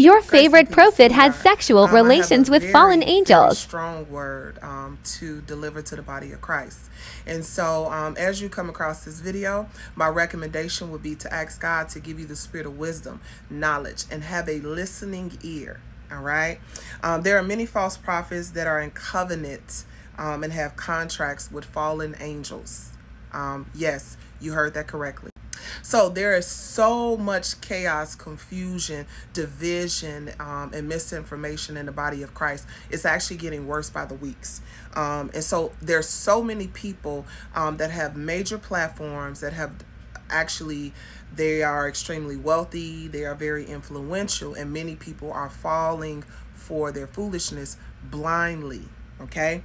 Your favorite prophet has sexual um, relations with very, fallen angels. strong word um, to deliver to the body of Christ. And so, um, as you come across this video, my recommendation would be to ask God to give you the spirit of wisdom, knowledge, and have a listening ear. All right. Um, there are many false prophets that are in covenant um, and have contracts with fallen angels. Um, yes, you heard that correctly. So there is so much chaos, confusion, division, um, and misinformation in the body of Christ. It's actually getting worse by the weeks. Um, and so there's so many people um, that have major platforms that have actually they are extremely wealthy they are very influential and many people are falling for their foolishness blindly okay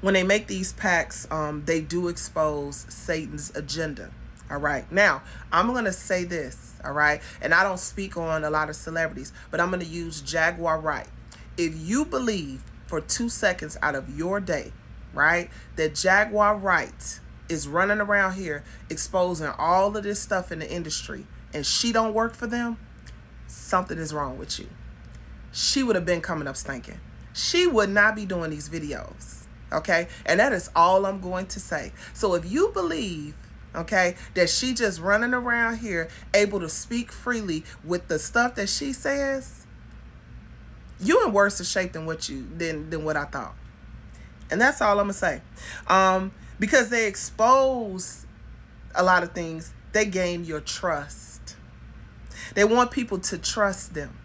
when they make these pacts um, they do expose satan's agenda all right. Now, I'm going to say this. All right. And I don't speak on a lot of celebrities, but I'm going to use Jaguar Wright. If you believe for two seconds out of your day, right, that Jaguar Wright is running around here exposing all of this stuff in the industry and she don't work for them, something is wrong with you. She would have been coming up stinking. She would not be doing these videos. Okay. And that is all I'm going to say. So if you believe okay that she just running around here able to speak freely with the stuff that she says you in worse shape than what you than than what i thought. And that's all i'm gonna say. Um because they expose a lot of things they gain your trust. They want people to trust them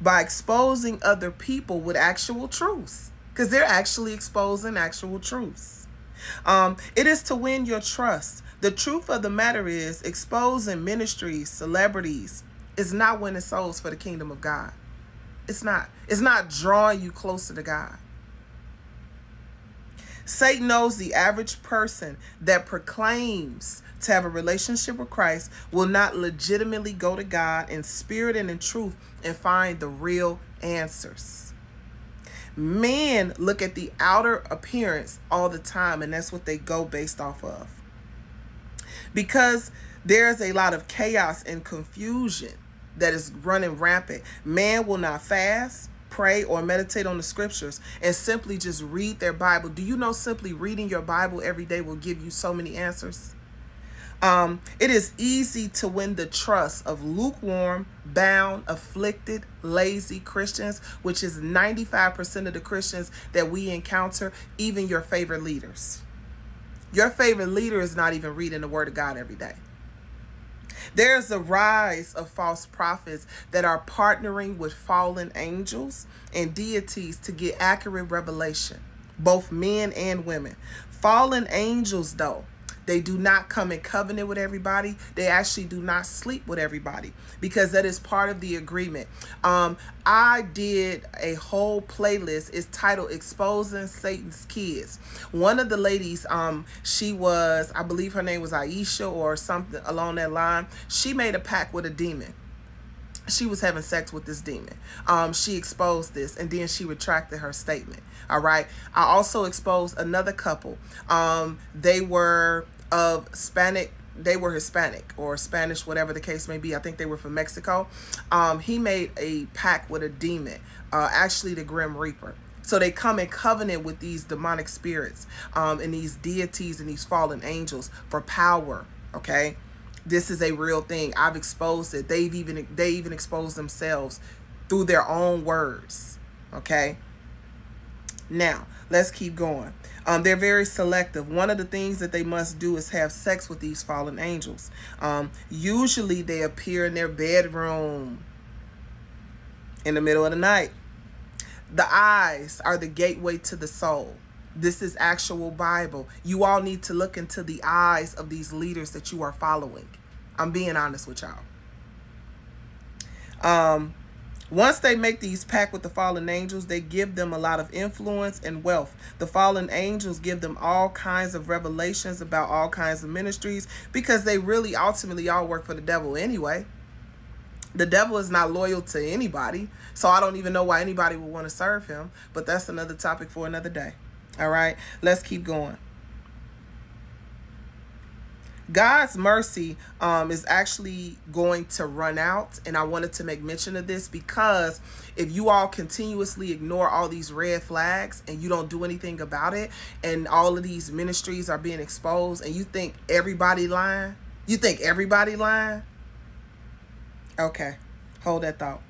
by exposing other people with actual truths because they're actually exposing actual truths. Um, it is to win your trust the truth of the matter is, exposing ministries, celebrities, is not winning souls for the kingdom of God. It's not. It's not drawing you closer to God. Satan knows the average person that proclaims to have a relationship with Christ will not legitimately go to God in spirit and in truth and find the real answers. Men look at the outer appearance all the time, and that's what they go based off of because there's a lot of chaos and confusion that is running rampant. Man will not fast, pray, or meditate on the scriptures and simply just read their Bible. Do you know simply reading your Bible every day will give you so many answers? Um, it is easy to win the trust of lukewarm, bound, afflicted, lazy Christians, which is 95% of the Christians that we encounter, even your favorite leaders. Your favorite leader is not even reading the word of God every day. There's a rise of false prophets that are partnering with fallen angels and deities to get accurate revelation, both men and women. Fallen angels, though, they do not come in covenant with everybody. They actually do not sleep with everybody because that is part of the agreement. Um, I did a whole playlist. It's titled Exposing Satan's Kids. One of the ladies, um, she was, I believe her name was Aisha or something along that line. She made a pact with a demon she was having sex with this demon. Um, she exposed this and then she retracted her statement. All right. I also exposed another couple. Um, they were of Hispanic they were Hispanic or Spanish, whatever the case may be. I think they were from Mexico. Um, he made a pact with a demon, uh, actually the Grim Reaper. So they come in covenant with these demonic spirits um, and these deities and these fallen angels for power. Okay, this is a real thing. I've exposed it. They've even they even exposed themselves through their own words. Okay. Now let's keep going. Um, they're very selective. One of the things that they must do is have sex with these fallen angels. Um, usually they appear in their bedroom in the middle of the night. The eyes are the gateway to the soul. This is actual Bible. You all need to look into the eyes of these leaders that you are following. I'm being honest with y'all. Um, once they make these pact with the fallen angels, they give them a lot of influence and wealth. The fallen angels give them all kinds of revelations about all kinds of ministries because they really ultimately all work for the devil anyway. The devil is not loyal to anybody, so I don't even know why anybody would want to serve him, but that's another topic for another day. All right, let's keep going. God's mercy um, is actually going to run out. And I wanted to make mention of this because if you all continuously ignore all these red flags and you don't do anything about it, and all of these ministries are being exposed, and you think everybody lying, you think everybody lying? Okay, hold that thought.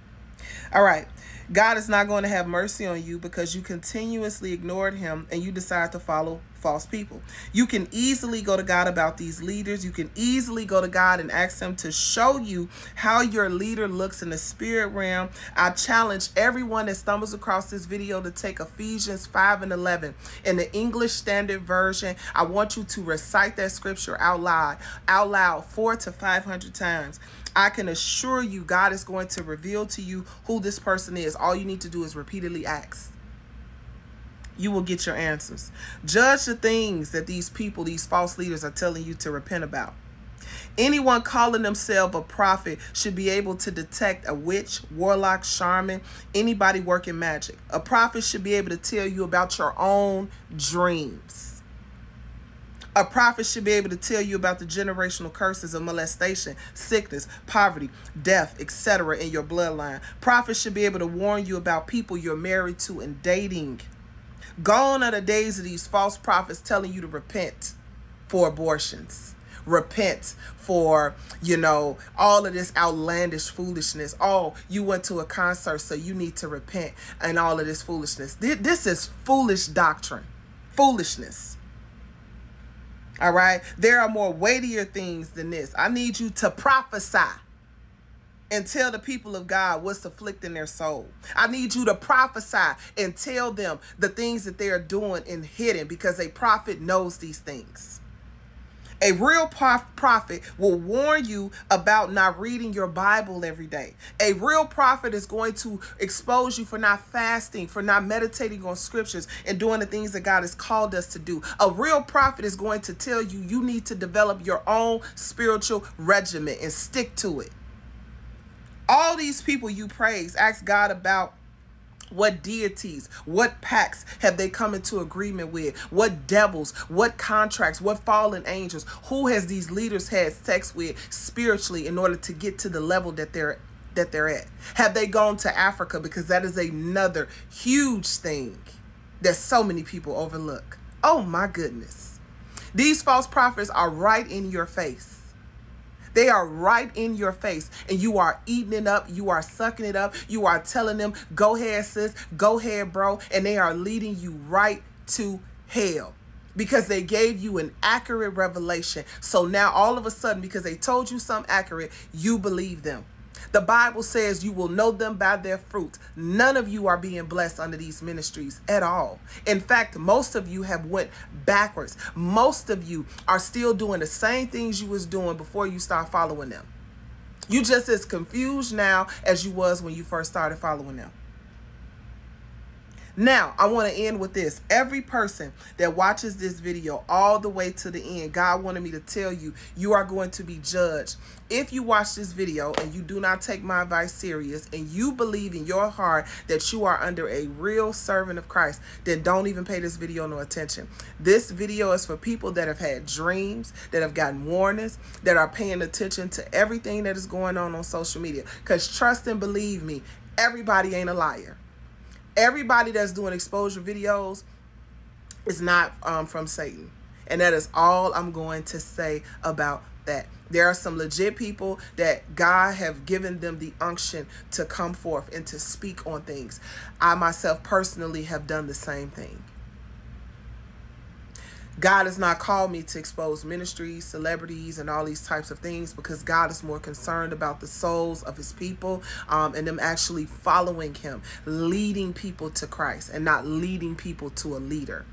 All right. God is not going to have mercy on you because you continuously ignored him and you decide to follow false people. You can easily go to God about these leaders. You can easily go to God and ask him to show you how your leader looks in the spirit realm. I challenge everyone that stumbles across this video to take Ephesians 5 and 11 in the English Standard Version. I want you to recite that scripture out loud, out loud, four to 500 times. I can assure you God is going to reveal to you who this person is. All you need to do is repeatedly ask. You will get your answers. Judge the things that these people, these false leaders are telling you to repent about. Anyone calling themselves a prophet should be able to detect a witch, warlock, shaman, anybody working magic. A prophet should be able to tell you about your own dreams. A prophet should be able to tell you about the generational curses of molestation, sickness, poverty, death, etc. in your bloodline. Prophets should be able to warn you about people you're married to and dating. Gone are the days of these false prophets telling you to repent for abortions. Repent for, you know, all of this outlandish foolishness. Oh, you went to a concert, so you need to repent and all of this foolishness. This is foolish doctrine. Foolishness. All right. There are more weightier things than this. I need you to prophesy and tell the people of God what's afflicting their soul. I need you to prophesy and tell them the things that they are doing in hidden because a prophet knows these things. A real prophet will warn you about not reading your Bible every day. A real prophet is going to expose you for not fasting, for not meditating on scriptures and doing the things that God has called us to do. A real prophet is going to tell you you need to develop your own spiritual regimen and stick to it. All these people you praise, ask God about what deities, what pacts have they come into agreement with? What devils, what contracts, what fallen angels? Who has these leaders had sex with spiritually in order to get to the level that they're that they're at? Have they gone to Africa? Because that is another huge thing that so many people overlook. Oh my goodness. These false prophets are right in your face. They are right in your face and you are eating it up. You are sucking it up. You are telling them, go ahead, sis. Go ahead, bro. And they are leading you right to hell because they gave you an accurate revelation. So now all of a sudden, because they told you something accurate, you believe them. The Bible says you will know them by their fruit. None of you are being blessed under these ministries at all. In fact, most of you have went backwards. Most of you are still doing the same things you was doing before you start following them. You just as confused now as you was when you first started following them. Now, I want to end with this. Every person that watches this video all the way to the end, God wanted me to tell you, you are going to be judged. If you watch this video and you do not take my advice serious and you believe in your heart that you are under a real servant of Christ, then don't even pay this video no attention. This video is for people that have had dreams, that have gotten warnings, that are paying attention to everything that is going on on social media. Because trust and believe me, everybody ain't a liar everybody that's doing exposure videos is not um, from Satan. And that is all I'm going to say about that. There are some legit people that God have given them the unction to come forth and to speak on things. I myself personally have done the same thing. God has not called me to expose ministries, celebrities, and all these types of things because God is more concerned about the souls of his people um, and them actually following him, leading people to Christ and not leading people to a leader.